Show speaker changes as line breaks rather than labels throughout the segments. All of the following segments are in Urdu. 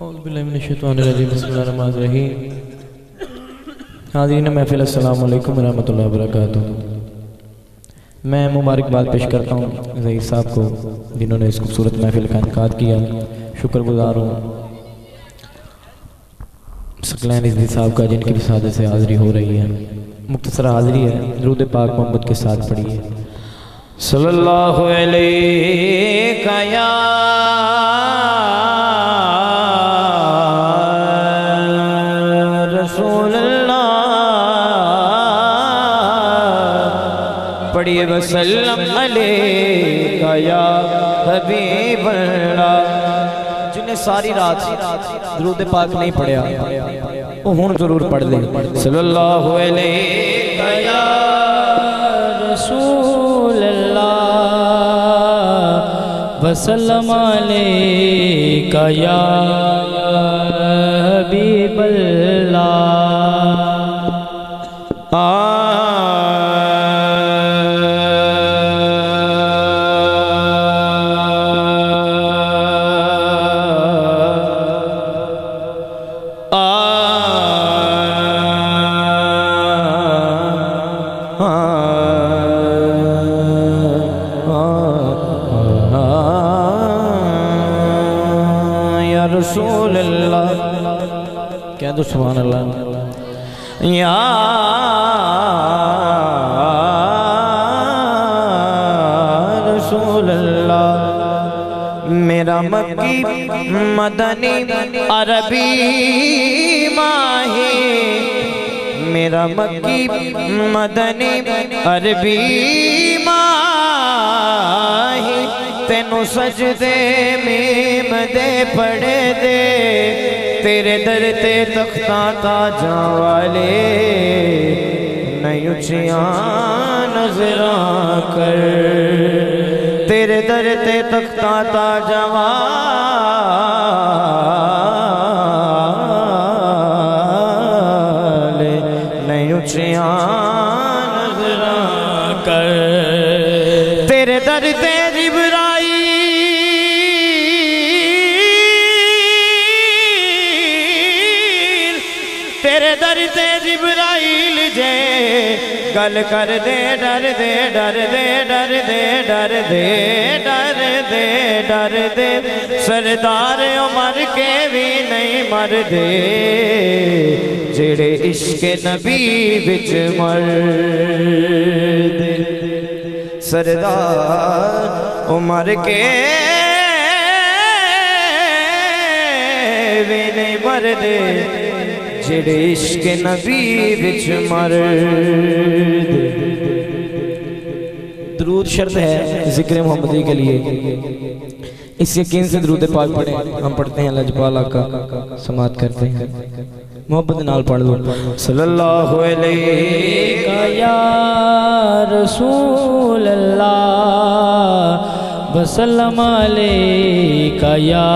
اعوذ باللہ من الشیطان الرجیم، بسم اللہ الرحمن الرحیم۔ حاضرین محفل، السلام علیکم ورحمۃ اللہ وبرکاتہ۔ میں مبارکباد پیش کرتا ہوں ظہیر صاحب کو، جنہوں نے اس خوبصورت محفل کا انعقاد کیا۔ شکر گزار ہوں سکلین رضوی صاحب کا، جن کی وسادت سے حاضری ہو رہی ہے۔ مختصر حاضری ہے، درود پاک محمد کے ساتھ پڑھی ہے۔ صلی اللہ علیہ وسلم علیہ یا حبیب اللہ جنہیں ساری رات درود پاک نہیں پڑھیا، وہ ہون ضرور پڑھ لیں۔ صلی اللہ علیہ یا
رسول اللہ۔ وسلم علیکہ یا
عربی ماہی تینوں سجدے میم دے پڑے دے۔ تیرے در تے تختہ تاجاں والے۔ نہیں اچھیاں نظران کر۔ تیرے در تے تختہ تاجاں والے۔ گل کر دے ڈر دے ڈر دے ڈر دے ڈر دے ڈر دے ڈر دے سردار عمر کے بھی نہیں مر دے جڑے عشق نبی بچ مر دے سردار عمر کے بھی نہیں مر دے جڑے عشق نبی بچ مر دے درود شرط ہے ذکر محمدی کے لیے۔ اس یقین سے درود پاک پڑھیں۔ ہم پڑھتے ہیں اللہ لجپال آقا سماعت کرتے ہیں۔ محبت نال پڑھ دو صلی اللہ علیہ
یا رسول اللہ۔ وسلم علیکہ یا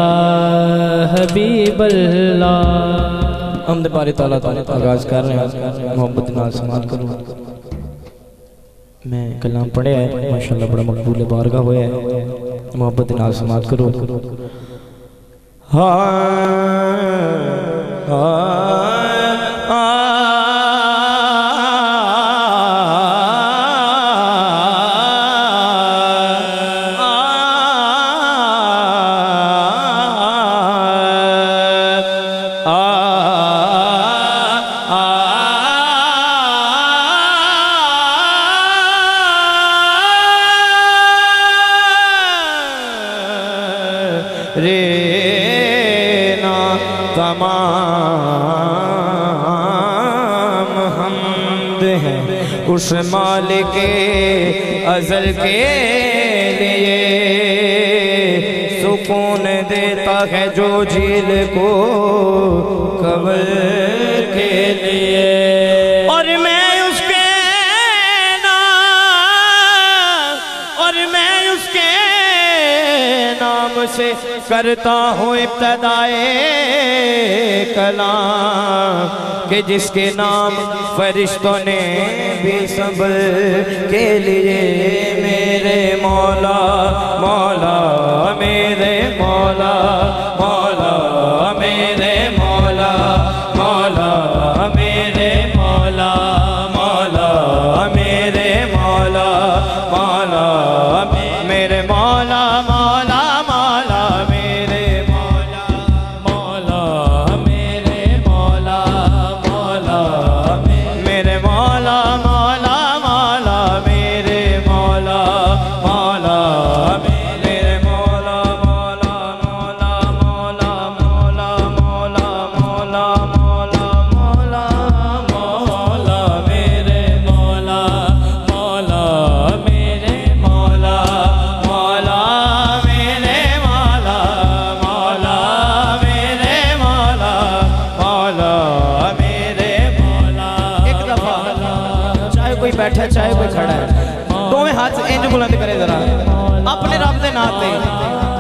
حبیب اللہ۔
حمد دے بارے تعالیٰ تعالیٰ آغاز کر رہے ہیں۔ محبت نال سماعت کرو۔ میں کلام پڑھے ہے ماشاءاللہ بڑا مقبول بارگاہ ہویا ہے محبت نال سماعت کرو۔ ہاں ہاں اس مالک ازل کے لیے سکون دیتا ہے جو جھیل کو قبر کے لیے۔ اور میں اس کے نام اور میں اس کے نام سے کرتا ہوں ابتدائے کلام کہ جس کے نام فرشتوں نے بھی صبر کے لیے میرے مولا مولا، میرے مولا مولا
ਬੈਠਾ, ਚਾਹੇ ਕੋਈ ਖੜਾ ਹੈ। ਦੋਵੇਂ ਹੱਥ ਇੰਜ ਬੁਲੰਦ ਕਰੇ ਜ਼ਰਾ। ਆਪਣੇ ਰੱਬ ਦੇ ਨਾਂ ਤੇ।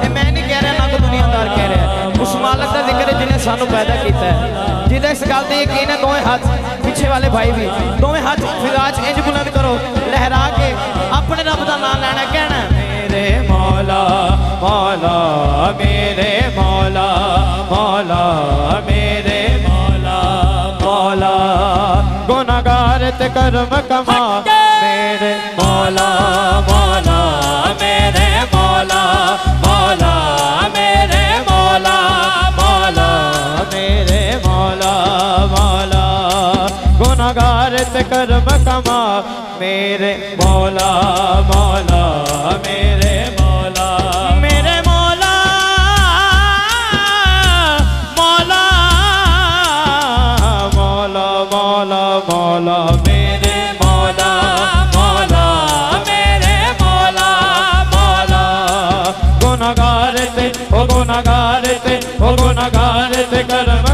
ਇਹ ਮੈਂ ਨਹੀਂ ਕਹਿ ਰਿਹਾ ਨਾ ਕੋ ਦੁਨੀਆਦਾਰ ਕਹਿ ਰਿਹਾ। ਉਸ ਮਾਲਕ ਦਾ ਜ਼ਿਕਰ ਹੈ ਜਿਨੇ ਸਾਨੂੰ ਪੈਦਾ ਕੀਤਾ ਹੈ। ਜਿਹਦਾ ਇਸ ਗੱਲ ਤੇ ਯਕੀਨ ਹੈ, ਦੋਵੇਂ ਹੱਥ ਪਿੱਛੇ ਵਾਲੇ ਭਾਈ ਵੀ। ਦੋਵੇਂ ਹੱਥ ਫਿਜ਼ਾ 'ਚ ਇੰਜ ਬੁਲੰਦ ਕਰੋ, ਲਹਿਰਾ ਕੇ ਆਪਣੇ ਰੱਬ ਦਾ ਨਾਂ ਲੈਣਾ, ਕਹਿਣਾ ਮੇਰੇ ਮੌਲਾ ਮੌਲਾ, ਮੇਰੇ ਮੌਲਾ ਮੌਲਾ, ਮੇਰੇ تے کرم کما۔ میرے مولا مولا میرے مولا مولا میرے مولا مولا میرے مولا مولا۔ گناہگار تے کرم کما۔ میرے مولا agárrate, o con agárrate, o con agárrate, caramba.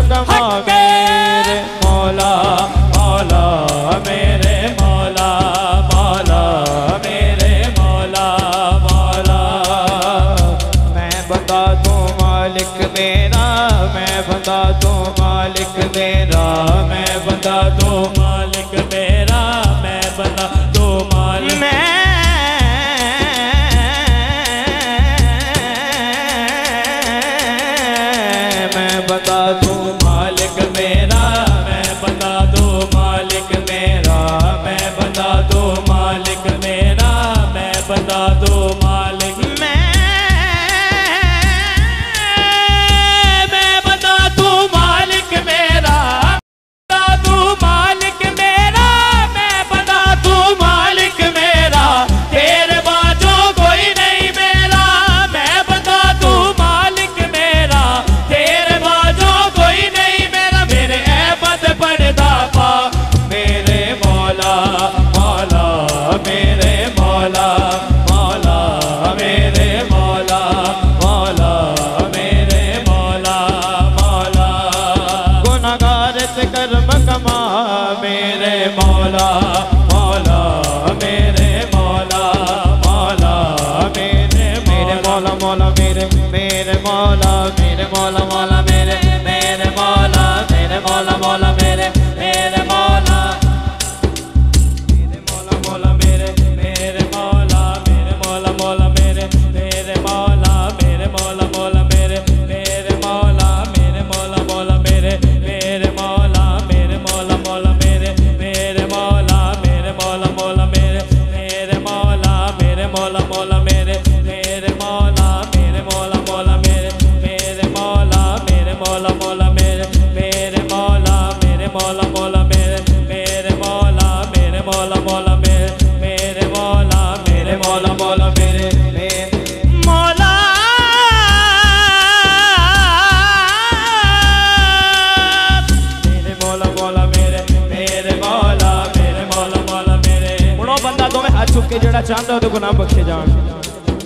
جیڑا چاہتا تو گناہ بخشے جان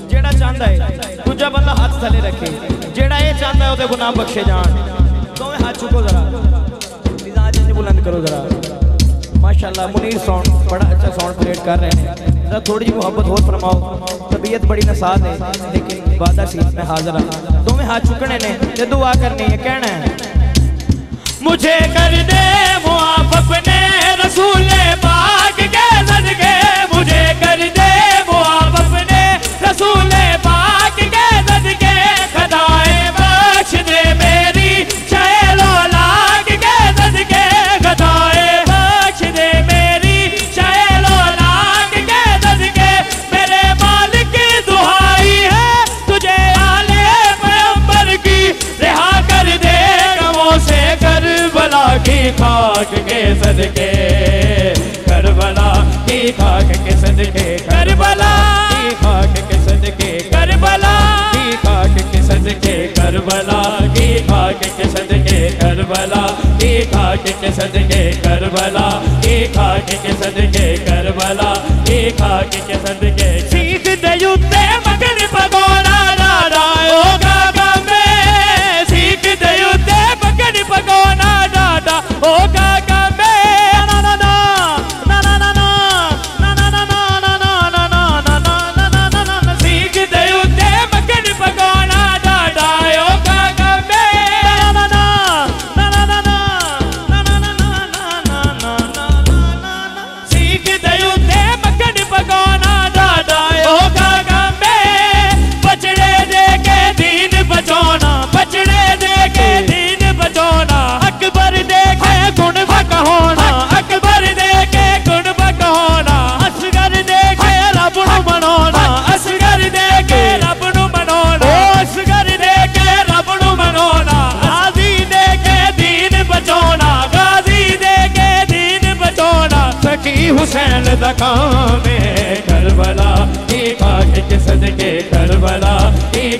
جیڑا چاہتا ہے دوجا بندہ ہاتھ سلے رکھے جیڑا یہ چاہتا ہے تو گناہ بخشے جان تو میں ہاتھ چکو ذرا مزاج بلند کرو ذرا ماشاءاللہ منیر ساؤنڈ بڑا اچھا ساؤنڈ کریٹ کر رہے ہیں ذرا تھوڑی جی محبت اور فرماؤ طبیعت بڑی نساد ہے لیکن بادہ سیت میں حاضر ہوں تو میں ہاتھ چکنے نے یہ دعا کرنی ہے کہنا ہے مجھے کر دے موافق اپنے رسول پاک کے صدقے رسول پاک کے صدقے خدائیں بخش دے میری شہل اولاک کے صدقے خدائیں بخش دے میری شہل اولاک کے صدقے میرے مالک دہائی ہے تجھے آل پیمبر کی رہا کر دے غموں سے کربلا کی خاک کے صدقے، کربلا کی خاک کے صدقے۔ کربلا، کی خاک کے صدقے کربلا، کی خاک کے صدقے کربلا، کی خاک کے صدقے کربلا، کی خاک کے صدقے زخام کربلا کی باغ کے صدقے کربلا کی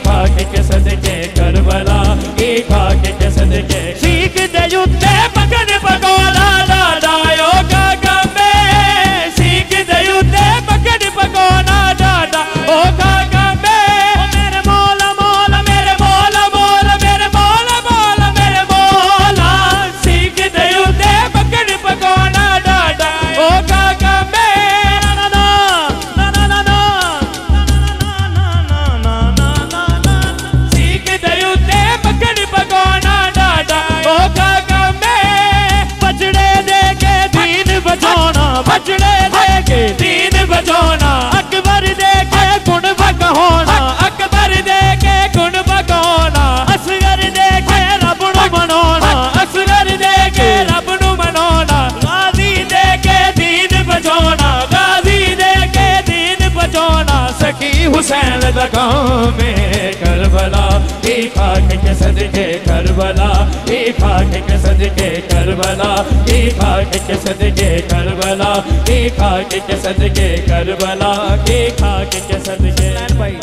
صدقے کربلا ای خاک کے صدقے کربلا ای خاک کے صدقے کربلا ای خاک کے صدقے
بھائی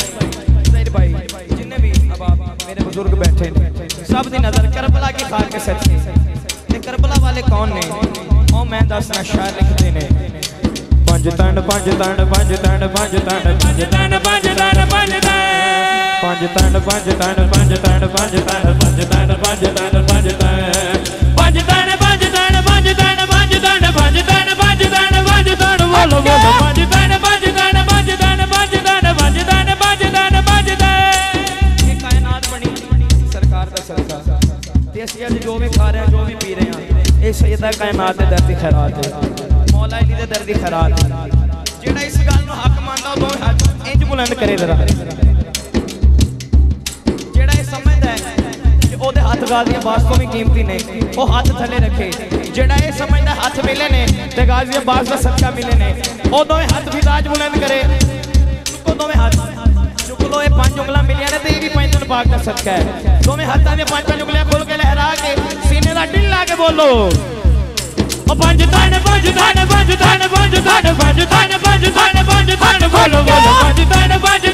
بھائی جنہیں بھی اب آپ میرے بزرگ بیٹھے ہیں سب دی نظر کربلا کی خاک کے سچ تے کربلا والے کون نے او میں دسنا شاعر لکھتے نے
پنج تن پنج تن پنج تن پنج تن پنج تن پنج تن پنج تن پنج تن پنج تن پنج تن پنج تن پنج تن پنج تن پنج تن ਬੋਲੋ ਬੋਲੋ ਵੱਜਦਾ ਨਾ ਵੱਜਦਾ ਨਾ ਵੱਜਦਾ ਨਾ ਵੱਜਦਾ ਨਾ ਵੱਜਦਾ ਨਾ ਵੱਜਦਾ ਨਾ ਵੱਜਦਾ ਇਹ ਕਾਇਨਾਤ ਬਣੀ
ਸਰਕਾਰ ਦਾ ਸਦਕਾ ਤੇ ਅਸੀਂ ਅੱਜ ਜੋ ਵੀ ਖਾ ਰਹੇ ਜੋ ਵੀ ਪੀ ਰਹੇ ਹਾਂ ਇਹ ਸੈਦਾ ਕਾਇਨਾਤ ਦੇ ਦਰਦ ਦੀ ਖੈਰਾਤ ਹੈ। ਮੌਲਾ ਅਲੀ ਦੇ ਦਰਦ ਦੀ ਖੈਰਾਤ ਜਿਹੜਾ ਇਸ ਗੱਲ ਨੂੰ ਹੱਕ ਮੰਨਦਾ ਉਹ ਇੰਜ ਬੁਲੰਦ ਕਰੇ ਜ਼ਰਾ। ہاتھ غازی عباس کو بھی قیمتی نے او ہاتھ تھلے رکھے جیڑا یہ ہاتھ ملے نے تے غازی عباس دا صدقہ ملے نے او دوویں ہاتھ بھی تاج بلند کرے چکو دوویں ہاتھ چک لو یہ پانچ انگلاں ملیاں نے تے یہ بھی پانچ دن پاک دا صدقہ ہے دوویں ہاتھاں دے پانچ پانچ انگلیاں کھول کے لہرا کے سینے دا ڈل لا کے بولو
پنج تن پنج تن پنج تن پنج تن پنج تن پنج تن پنج تن بولو بولو پنج تن پنج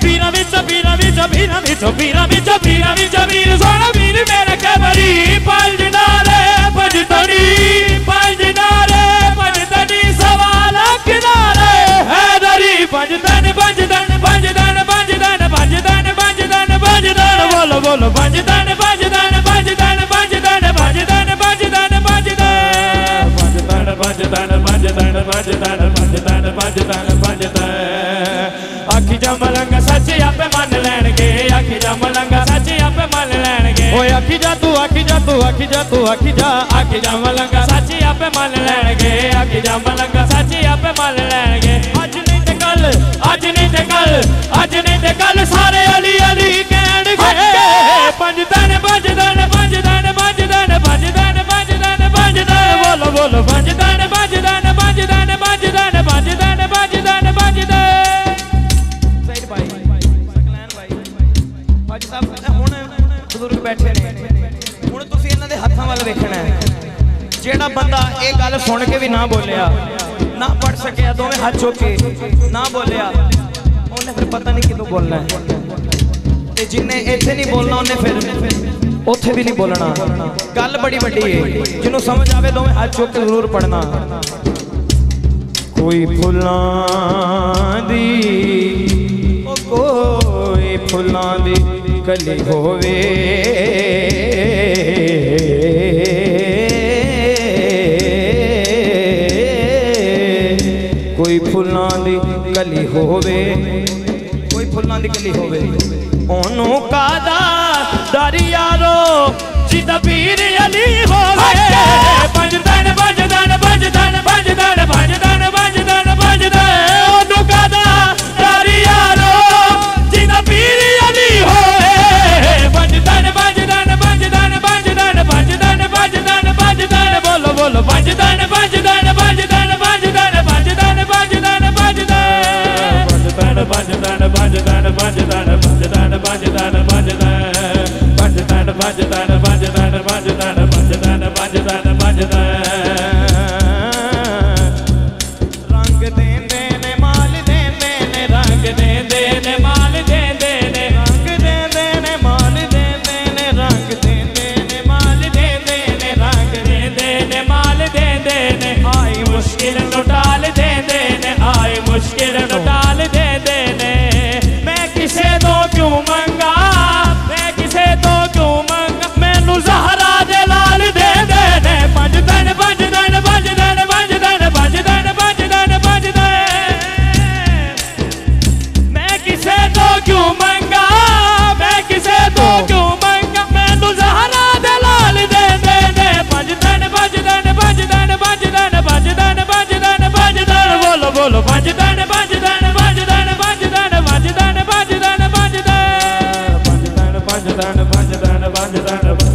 کبری او پیرا وچ پیرا وچ پیرا وچ پیرا وچ پیرا وچ پیر سونا پیر میرا کبری پنج نالے پنج تنی پنج نالے پنج تنی سوال کنارے حیدری پنج تن پنج تن پنج تن پنج تن پنج تن پنج تن پنج تن بولو بولو پنج تن پنج تن پنج من لین گے وہ آکی جاتو آکی جاتو آکی جاتو آکی جا آ جا لگاسی آپ من لین گے آ جا مل لگاسی آپ من لے آج نہیں دکل اچھ نہیں دکل ਨਾ ਬੋਲਿਆ। ਨਾ ਪੜ ਸਕਿਆ ਦੋਵੇਂ ਹੱਥ ਚੁੱਕ ਕੇ। ਨਾ ਬੋਲਿਆ। ਉਹਨੇ ਫਿਰ ਪਤਾ ਨਹੀਂ ਕਿਦੋਂ ਬੋਲਣਾ ਤੇ ਜਿੰਨੇ ਇੱਥੇ ਨਹੀਂ ਬੋਲਣਾ ਉਹਨੇ ਫਿਰ ਉੱਥੇ ਵੀ ਨਹੀਂ ਬੋਲਣਾ। ਗੱਲ ਬੜੀ ਵੱਡੀ ਏ। ਜਿਹਨੂੰ ਸਮਝ ਆਵੇ ਦੋਵੇਂ ਹੱਥ ਚੁੱਕ ਕੇ ਜ਼ਰੂਰ ਪੜਨਾ ਕੋਈ ਫੁੱਲਾਂ ਦੀ ਕੋਈ ਫੁੱਲਾਂ ਦੀ ਕਲੀ ਹੋਵੇ। ਕਲੀ ਹੋਵੇ। ਕੋਈ ਫੁੱਲਾਂ ਦੀ ਕਲੀ ਹੋਵੇ। ਉਹਨੂੰ ਕਾਦਾ ਦਰਿਆਰੋ ਜਿੱਦ ਪੀਰ ਅਲੀ ਹੋਵੇ। ਪੰਜ ਦਿਨ ਭਜਦਾ ਭਜਦਾ ਭਜਦਾ ਭਜਦਾ ਭਜਦਾ ਭਜਦਾ dana banja dana banja dana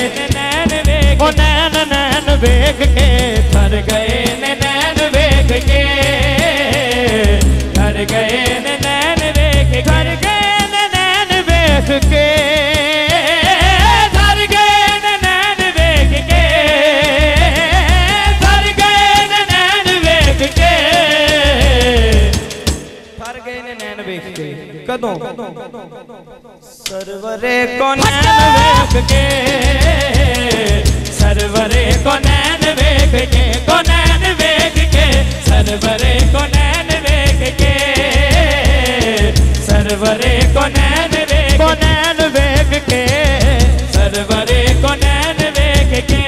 ਨੈਣ ਨੈਣ ਵੇਖ ਕੇ ਠਰ ਗਏ ਨੇ ਨੈਣ ਵੇਖ ਕੇ। ਠਰ ਗਏ ਨੇ ਨੈਣ ਵੇਖ ਠਰ ਗਏ ਨੇ ਨੈਣ ਵੇਖ ਕੇ। ਠਰ ਗਏ ਨੇ ਨੈਣ ਵੇਖ ਕੇ। ਠਰ ਗਏ ਨੇ ਨੈਣ ਵੇਖ ਕੇ। ਠਰ ਗਏ ਨੇ ਨੈਣ ਵੇਖ ਕੇ। ਕਦੋਂ? ਸਰਵਰੇ ਕੋ ਨੈਣ ਵੇਖ ਕੇ। سرور کو نین ویگ کے، کو نین ویگ کے سرور کو نین ویگ کے۔ سرور کو نین ویگ کو نین ویگ کے۔ سرور کو نین ویگ کے۔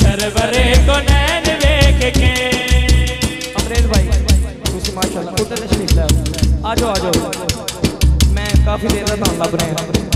سرور کو نین ویگ کے۔ امریز بھائی خوشی ماشاءاللہ خود تشریف لائے آجو آجو۔ میں کافی دیر رہا تھا اللہ بنے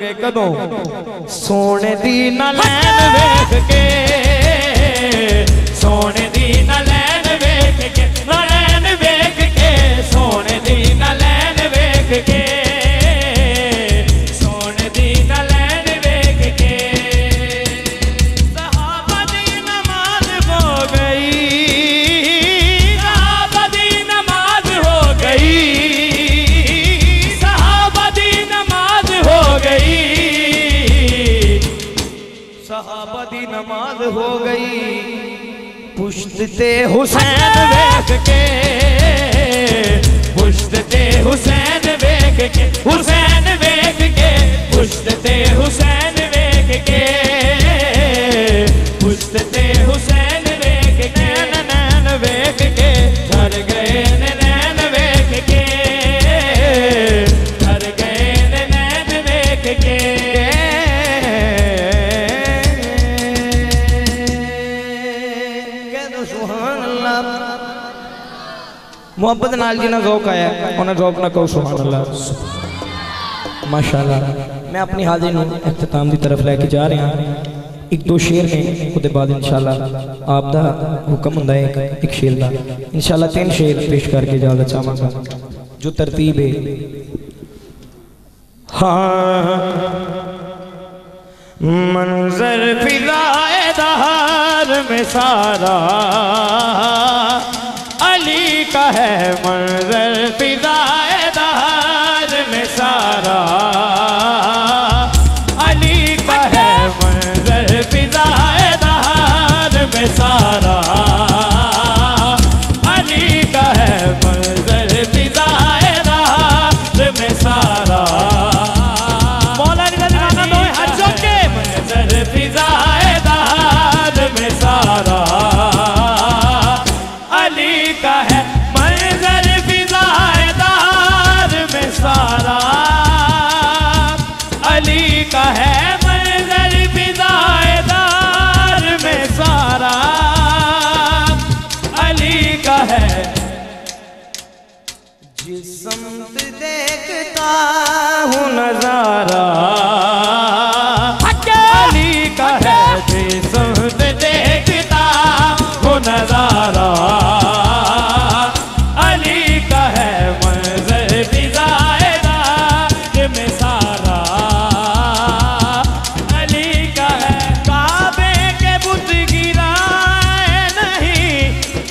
ਗਏ ਕਦੋਂ? ਸੋਨੇ ਦੀ ਨਾ ਲੈਣ ਵੇਖ ਕੇ ਸੋਨੇ ਦੀ ਨਾ ਲੈਣ ਵੇਖ ਕੇ ਨਾ ਲੈਣ ਵੇਖ ਕੇ ਸੋਨੇ ਦੀ ਨਾ ਲੈਣ ਵੇਖ ਕੇ।
صحابہ دی نماز ہو گئی۔ پشت تے حسین ویکھ کے۔ پشت تے حسین ویکھ کے۔ حسین ویکھ کے۔ پشت تے حسین
ویکھ کے۔ محبت نال جنہ ذوق آیا ہے انہیں ذوق نہ کہو سبحان اللہ ماشاءاللہ۔ میں اپنی حاضری نو اختتام دی طرف لے کے جا رہے ہیں ایک دو شیر میں خود بعد انشاءاللہ آپ دا حکم ہوندا ہے، ایک شیر دا۔ انشاءاللہ تین شیر پیش کر کے جانا چاہواں گا۔ جو ترتیب ہے۔ ہاں۔ منظر فضائے دہار میں سارا۔ کا ہے منظر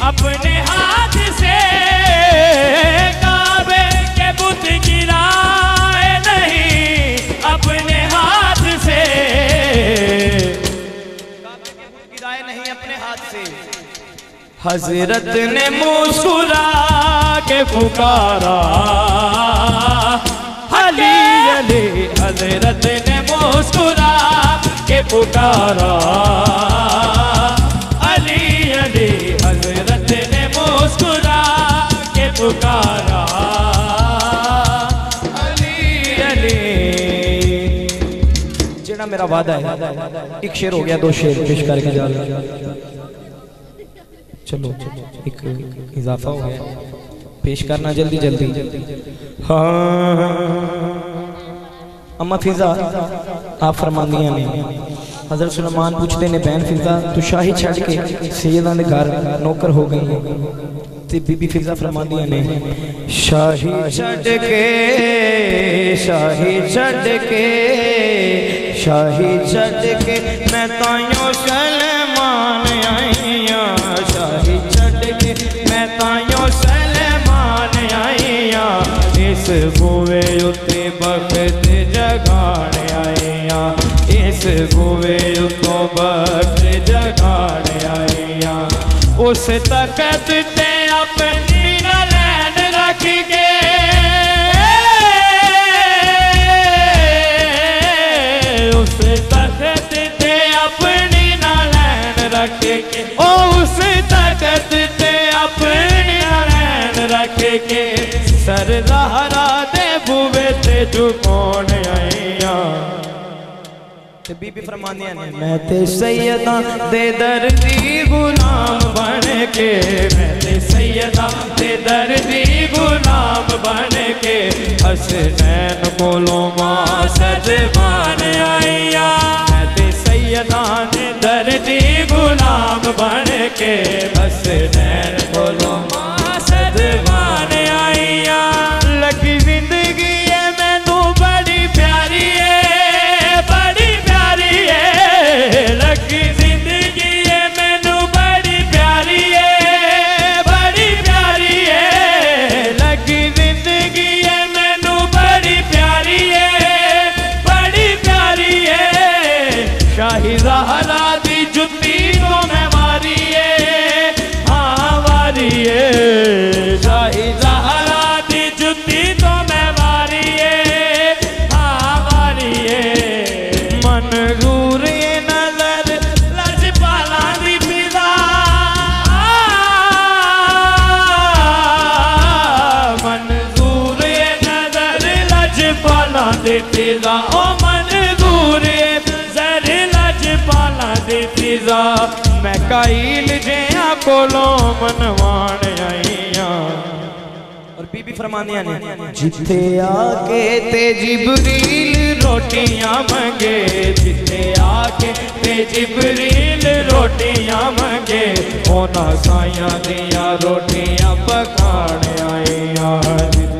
اپنے ہاتھ سے کعبے کے بت گرائے نہیں، اپنے ہاتھ سے۔ گرائے نہیں، اپنے ہاتھ سے۔ حضرت نے مسکرا کے پکارا۔ علی علی، حضرت نے مسکرا کے پکارا۔ علی علی، حضرت مسکرا کے پکارا۔ علی علی۔
جڑا میرا وعدہ ہے، ایک شیر ہو گیا، دو شیر پیش کر کے جانا۔ چلو، ایک اضافہ ہو گیا۔ پیش کرنا جلدی جلدی۔ ہاں۔ اما فضا، آپ فرماندیاں نے۔ حضرت سلمان پوچھتے نے بہن فضا، تو شاہی چھڑ کے سیدان دے گھر نوکر ہو گئی۔ تے بی بی فضا فرماندیاں نے، شاہی
چھڑ کے، شاہی چھڑ کے، شاہی چھڑ کے میں تائیوں سلمان آئیاں۔ شاہی چھڑ کے میں تائیوں سلمان آئیاں۔ اس بوے اتے بخت جگان آئیاں اس بوے اتو بخت جگان آئیاں۔ اس طاقت تے اپنی نلین رکھ کے۔ اس طاقت تے اپنی نلین رکھ کے۔ اس طاقت اپنی نلین رکھ کے۔ سر دے بوے تے جھکون
تے بی بی فرماندیاں نے۔
میں تے سیدہ دے دردی غلام بن کے، میں تے سیدہ دے دردی غلام بن کے۔ حسنین کولوں ماں سجبان آئیاں۔ میں تے سیدہ دے دردی غلام بن کے۔ حسنین کولوں ماں سجبان آئیاں۔ مہائی لے آ گے تبریل روٹیاں مگے جی آ گے جبریل روٹیا مگے ہونا سائیاں روٹیاں پکانے آئی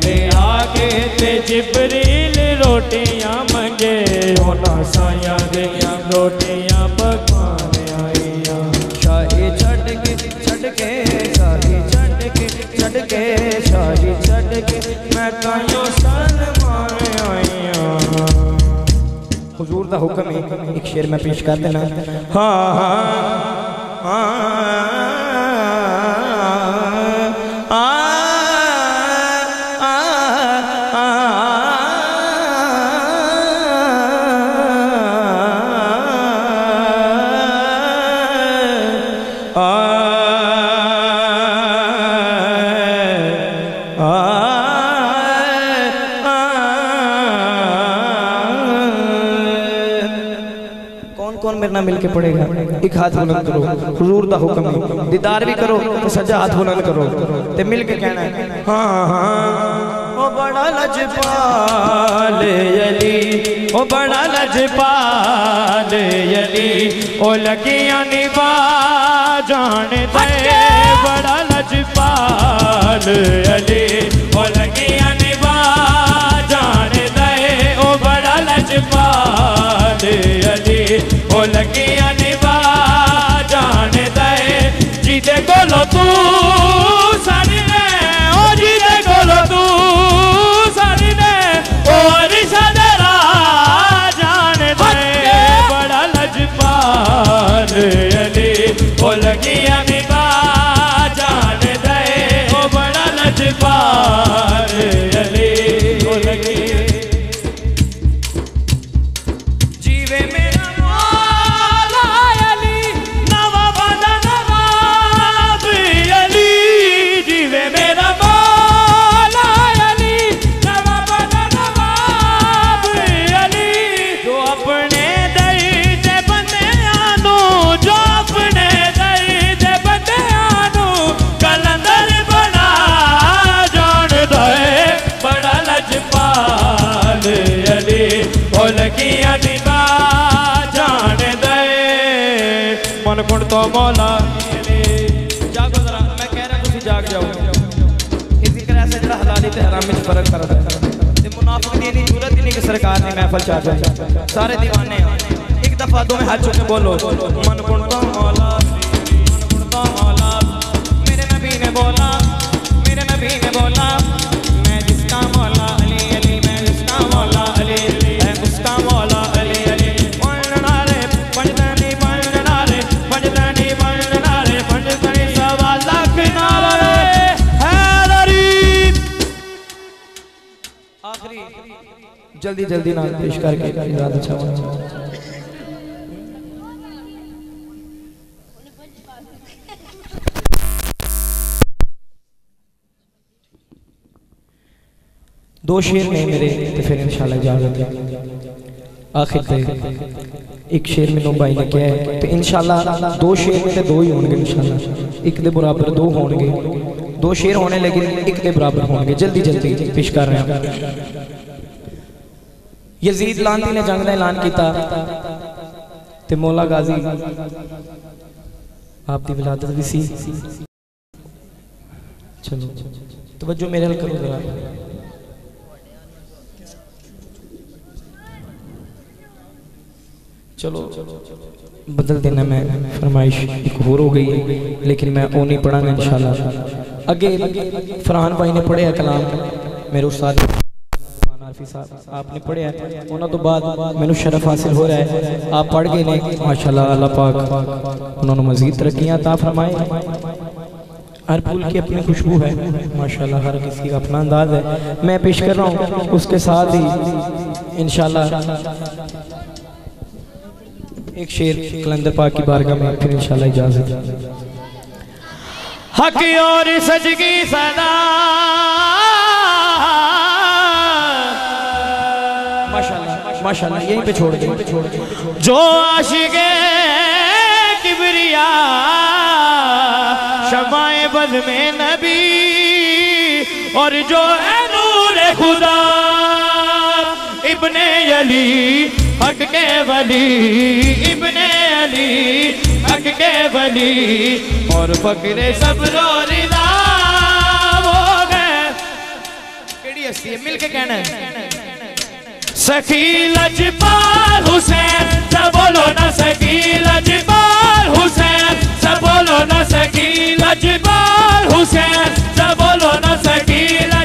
جے آ گے تجریل
روٹیاں مگے ہونا سائیں گے روٹیاں ਕੇ ਸ਼ਾਹੀ ਛੱਡ ਕੇ ਛੱਡ ਕੇ ਸ਼ਾਹੀ ਛੱਡ ਕੇ ਮੈਂ ਕਾਇਓ ਸਨਮਾਨ ਆਇਆ ਹਜ਼ੂਰ ਦਾ ਹੁਕਮ ਹੈ ਇੱਕ ਸ਼ੇਰ ਮੈਂ ਪੇਸ਼ ਕਰ ਦੇਣਾ। ਹਾਂ ਹਾਂ ਹਾਂ। کون میرے نہ مل کے پڑے گا۔ ایک ہاتھ بلند کرو۔ حضور دا حکم ہے۔ دیدار بھی کرو تو سجا ہاتھ بلند کرو۔ تے مل کے کہنا ہے۔ ہاں ہاں۔ او بڑا لجپال علی۔ او بڑا لجپال علی۔ او لگیاں نبا جان دے۔ بڑا لجپال من کن تو مولا جاگو ذرا میں کہہ رہا تسی جاگ جاؤ یہ ذکر ایسا جڑا حلالی تے حرام میں فرق کر دے تے منافق دی نہیں ضرورت نہیں کہ سرکار نے محفل چاہ جائے سارے دیوانے ہیں ایک دفعہ دو میں ہاتھ چکے بولو من کن تو مولا من کن تو مولا میرے نبی نے بولا میرے نبی نے بولا جلدی جلدی نام پیش کر کے یاد اچھا ہونا دو شیر نے میرے تو پھر انشاءاللہ اجازت ہے آخر تے ایک شیر میں نو بھائی نے کیا ہے تو انشاءاللہ دو شیر میں تے دو ہی ہونگے انشاءاللہ۔ ایک دے برابر دو ہونگے۔ دو شیر ہونے لیکن ایک دے برابر ہونگے۔ جلدی جلدی پیش کر رہے ہیں۔ یزید لانتی نے جنگ دا اعلان کیتا تے مولا غازی آپ دی ولادت بھی سی۔ چلو، توجہ میرے حل کرو ذرا۔ چلو، بدل دینا میں فرمائش ایک اور ہو گئی ہے لیکن میں وہ نہیں پڑھا گا انشاءاللہ۔ اگے فرحان بھائی نے پڑھے کلام، میرے استاد فرحان عارفی صاحب، آپ نے پڑھے ہے انہوں تو بعد میں نے شرف حاصل ہو رہا ہے۔ آپ پڑھ گئے نے۔ ماشاءاللہ، اللہ پاک۔ انہوں نے مزید ترقیاں عطا فرمائے ہر پھول کی اپنی خوشبو ہے۔ ماشاءاللہ، ہر کسی کا اپنا انداز ہے۔ میں پیش کر رہا ہوں۔ اس کے ساتھ ہی، انشاءاللہ۔ ایک شیر کلندر پاک کی بارگاہ میں، پھر انشاءاللہ اجازت۔
حق اور سجگی صدا
ماشاءاللہ، یہیں پہ چھوڑ دیں۔
جو عاشق کبریا شمائے بد میں نبی، اور جو اے نور خدا، ابن علی، حق کے ولی، ابن علی، حق کے ولی، اور فقر صبر و رضا وہ گئے
کیڑی اسی ہے، مل کے کہنا ہے۔
سکیل اجبال حسین، سب بولو نا سکیل اجبال حسین، سب بولو نا سکیل اجبال حسین، سب بولو نا سخی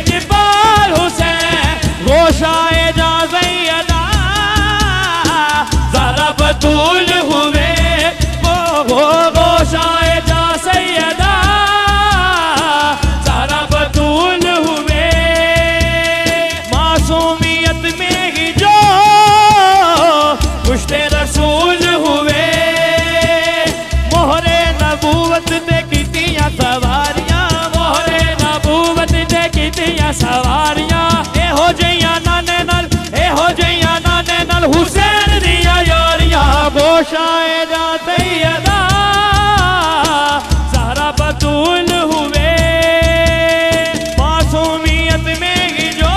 گوشائے جا سیدہ سارا بطول ہوئے۔ معصومیت میں ہی جو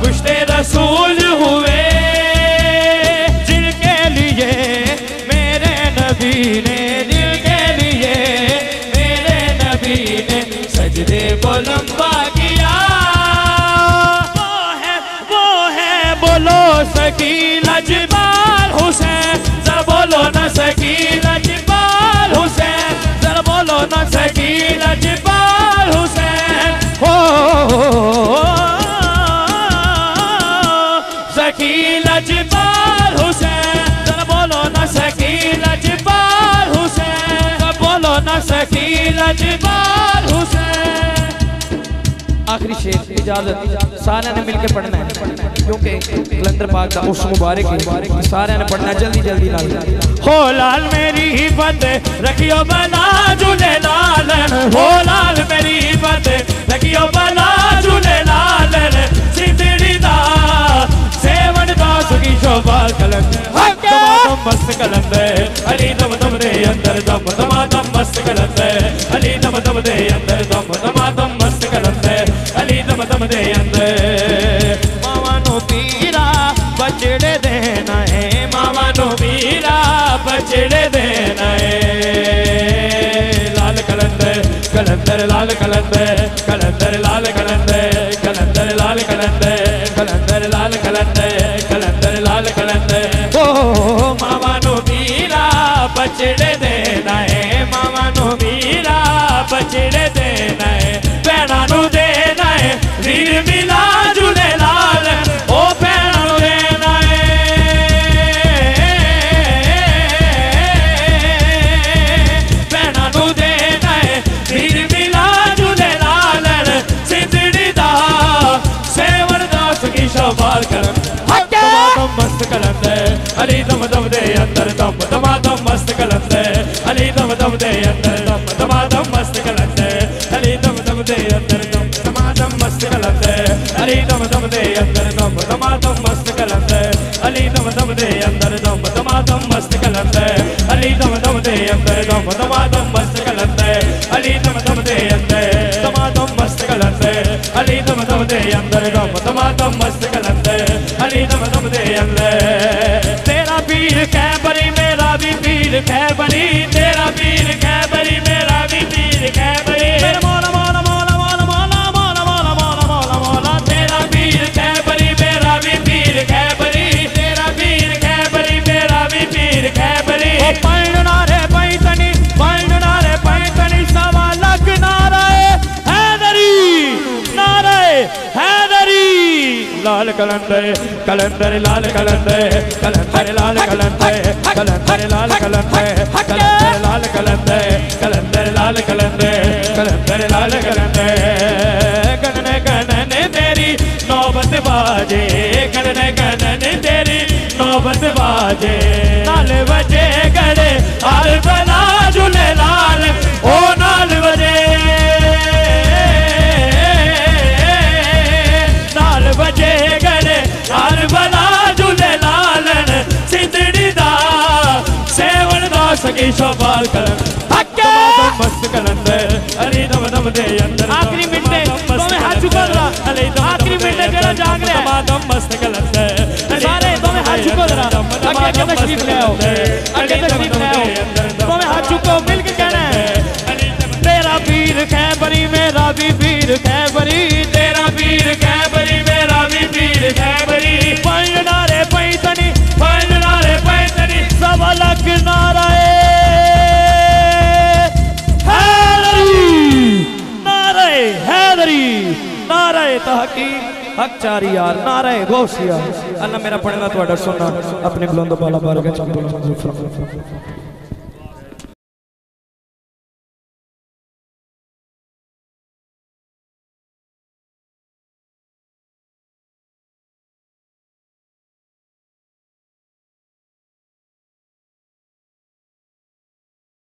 پشت رسول ہوئے۔ جن کے لیے میرے نبی نے، دل کے لیے میرے نبی نے سجدے کو لمبا لجپال حسین۔ ہو سکی لجپال حسین۔ بولو نا سکی لجپال حسین۔ بولو نا
سکی لجپال اجازت سارے نے مل کے پڑھنا ہے۔ کیونکہ کلندر پاک کا اس مبارک ہے۔ سارے نے پڑھنا جلدی جلدی لال
ہو لال میری حفت رکھیو بنا جلے لالن۔ ہو لال میری حفت رکھیو بنا جلے لالن۔ سندڑی دا سیون دا سگی شوبا کلند دم கலந்த دم دم دم مست کلند علی دم دم دے اندر دم دم دم مست کلند علی دم دم دے اندر دم دم دم مست کلند علی دم دم دے اندر دم مست کلند علی دم دم دے اندر دم دم دم مست کلند علی دم دم دے اندر تیرا پیر خیبری میرا بھی پیر خیبری تیرا پیر ਕਲੰਦੇ ਕਲੰਦਰ ਲਾਲ ਕਲੰਦੇ ਕਲੰਦਰ ਲਾਲ ਕਲੰਦੇ ਕਲੰਦਰ ਲਾਲ ਕਲੰਦੇ ਕਲੰਦਰ ਲਾਲ ਕਲੰਦੇ ਕਲੰਦਰ ਲਾਲ ਕਲੰਦੇ ਕਲੰਦਰ ਲਾਲ ਕਲੰਦੇ ਗਣਨੇ ਗਣਨੇ ਤੇਰੀ ਨੌਬਤ ਬਾਜੇ ਗਣਨੇ ਗਣਨੇ ਤੇਰੀ ਨੌਬਤ ਬਾਜੇ ਨਾਲ ਵਜੇ ਗੜੇ ਹਾਲ ਬਣਾ ਜੁਲੇ ਲਾਲ کمال کلن تمام مست کلند علی دم دم دے اندر آخری منٹ میں تو میں ہاتھ چکا رہا علی
دم
آخری منٹ میں جاگ رہا مست کلند سارے تو میں ہاتھ رہا لے آؤ تحقیق حق یار نعرہ غوثیہ اللہ میرا پڑھنا تو سننا اپنے بلند بالا بارگاہ چاہتا ہوں